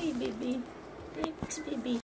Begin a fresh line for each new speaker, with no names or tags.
Hey, baby. Thanks, baby.